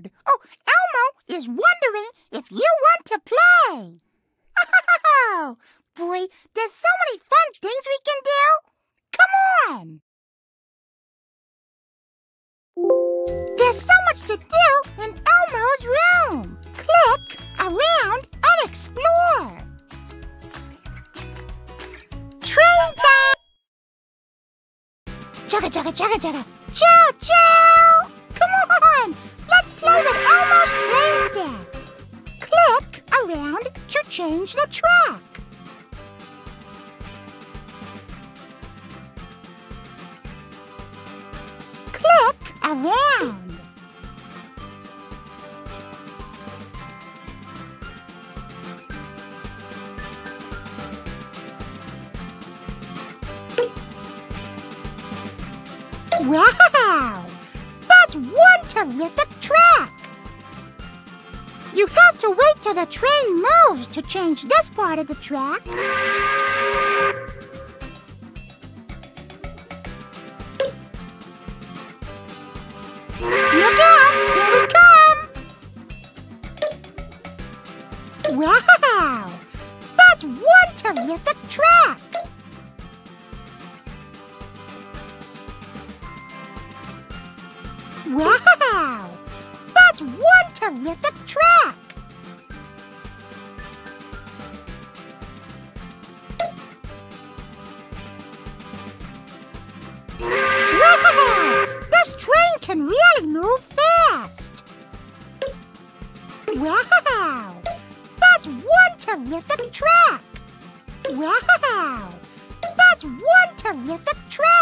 Oh, is wondering if you want to play. Oh, boy, there's so many fun things we can do. Come on. There's so much to do in Elmo's room. Click around and explore. Train time! Chugga, chugga, chugga, chugga. Choo, choo! Around to change the track. Click around. Wow! That's one terrific! You have to wait till the train moves to change this part of the track. Look out! Here we come! Wow! That's one terrific track! Wow! That's one terrific track! Wow! This train can really move fast! Wow! That's one terrific track! Wow! That's one terrific track!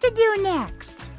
To do next?